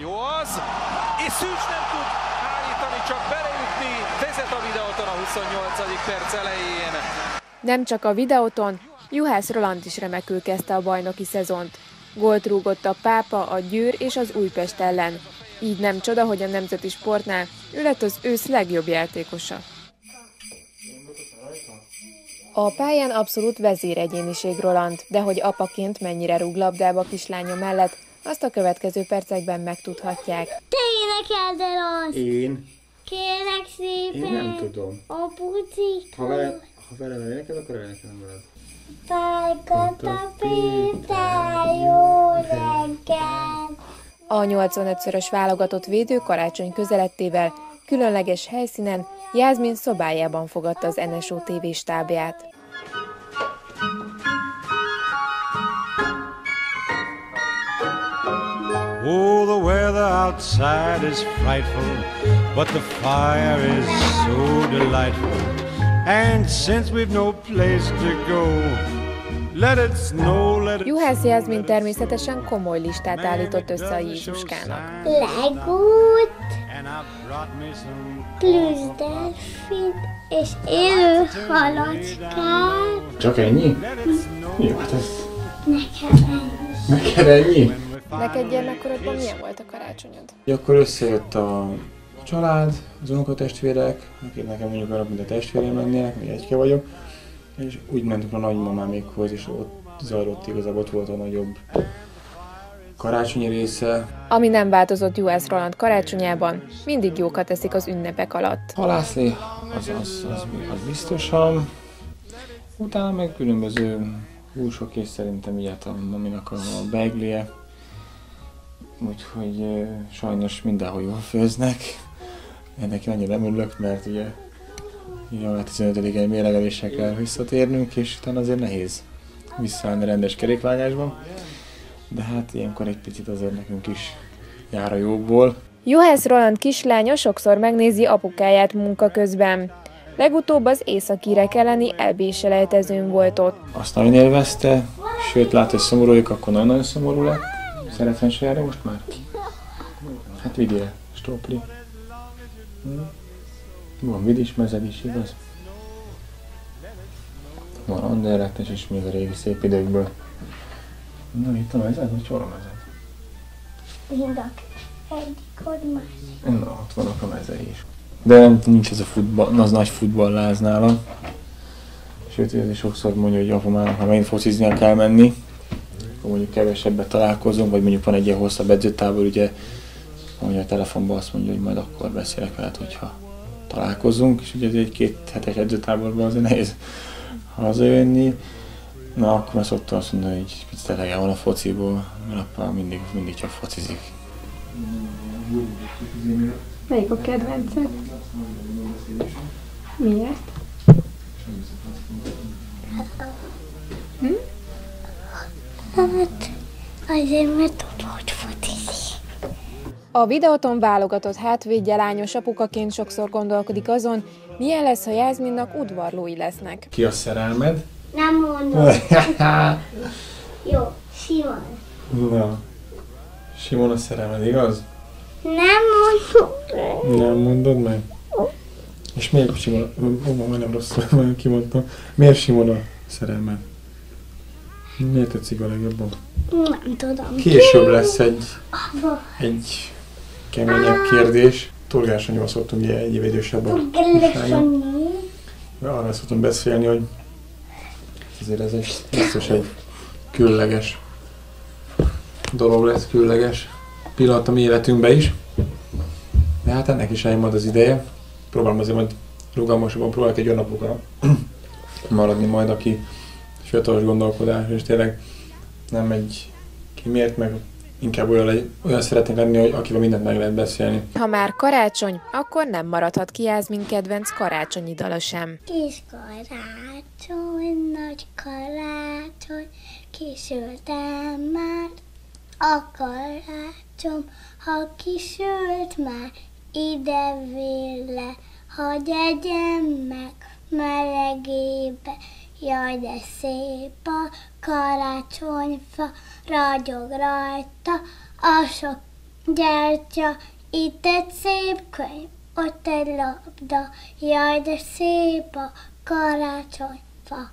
Jó az, és Szűcs nem tud állítani, csak beleütni. Vezet a videóton a 28. perc elején. Nem csak a videóton, Juhász Roland is remekül kezdte a bajnoki szezont. Gólt rúgott a Pápa, a Győr és az Újpest ellen. Így nem csoda, hogy a Nemzeti Sportnál ő lett az ősz legjobb játékosa. A pályán abszolút vezéregyéniség Roland, de hogy apaként mennyire rúg labdába kislánya mellett, azt a következő percekben megtudhatják. Te énekeld el azt! Én? Kérlek szépen! Én nem tudom. A pucit! Ha, vele, ha velem énekel, akkor énekelem veled. Pálkata Péter, jó reggel! A 85-szörös válogatott védő karácsony közelettével különleges helyszínen Jászmin szobájában fogadta az NSO TV stábját. Outside is frightful, but the fire is so delightful. And since we've no place to go, let it snow, let it Juhász Jászmin természetesen komoly listát állított össze a Jézuskának. Legút, And I brought me some plusz delfin és élő halacskát. Csak ennyi? Jó, hát ez... Nekem ennyi. Neked ennyi? Neked gyermekkorodban milyen volt a karácsonyod? Akkor összejött a család, az unokatestvérek, akik nekem mondjuk arra, mint a testvérem lennének, még egyke vagyok, és úgy mentünk a nagymamámékhoz, és ott zajlott igazából, ott volt a nagyobb karácsonyi része. Ami nem változott Juhász Roland karácsonyában, mindig jókat eszik az ünnepek alatt. Halászni, az, az, az, az biztosan. Utána meg különböző húsok, és szerintem ilyet a maminak a, a beglie. Úgyhogy sajnos mindenhol jól főznek. Ennek én annyira nem örülök, mert ugye január 15-én méregeléssel kell visszatérnünk, és utána azért nehéz visszaállni rendes kerékvágásban. De hát ilyenkor egy picit azért nekünk is jár a jókból. Juhász Roland kislánya sokszor megnézi apukáját munka közben. Legutóbb az északírek elleni elbéselejtezőn volt ott. Azt nagyon élvezte, sőt lát, hogy szomorújuk, akkor nagyon-nagyon szomorú lett. Szeretven se járni most már? Hát vigyél, stopli. Hm? Van vidis, mezed is, igaz? Van anderletes is még a régi szép időkből. Na itt a mezed, vagy hol a mezed? Mind a egyik, hogy más. Na, ott vannak a mezei is. De nem, nincs ez a futball, az nagy futballláz nálam. Sőt, ez is sokszor mondja, hogy apa már, ha megint fociznia kell menni, akkor mondjuk kevesebbet találkozunk, vagy mondjuk van egy ilyen hosszabb edzőtábor, ugye, mondja a telefonban azt mondja, hogy majd akkor beszélek veled, hogyha találkozunk, és ugye egy két hetes edzőtáborban azért nehéz hazajönni. Na, akkor már szoktam azt mondani, hogy picit elege van a fociból, mert apa mindig, mindig csak focizik. Melyik a kedvenced? Miért? Hát, azért, mert tudod, hogy focizik. A videóton válogatott hátvédje lányos apukaként sokszor gondolkodik azon, milyen lesz, ha Jászminnak udvarlói lesznek. Ki a szerelmed? Nem mondom. Jó, Simon. Na, Simon a szerelmed, igaz? Nem mondom. Nem mondod meg? És miért Simon, ó, ó, majdnem rosszul kimondtam. Miért Simon a szerelmed? Miért tetszik a legjobban? Nem tudom. Később lesz egy, egy keményebb kérdés. Tolgás anyóval szoktunk ugye egy év idősebb a lányom. Arra szoktunk beszélni, hogy azért ez egy biztos egy különleges dolog lesz, különleges pillanat a mi életünkben is. De hát ennek is eljön az ideje. Próbálom azért majd rugalmasabban próbálok egy olyan napokra maradni majd, aki fiatalos gondolkodás, és tényleg nem egy kimért, meg inkább olyan, legy- olyan szeretnék lenni, hogy akivel mindent meg lehet beszélni. Ha már karácsony, akkor nem maradhat ki Jászmin kedvenc karácsonyi dala sem. Kis karácsony, nagy karácsony, kisültem már a karácsom, ha kisült már, ide véle, hagy egyem meg melegébe, jaj de szép a karácsonyfa, ragyog rajta a sok Gyertya, itt egy szép könyv, ott egy labda, jaj, de szép a karácsonyfa.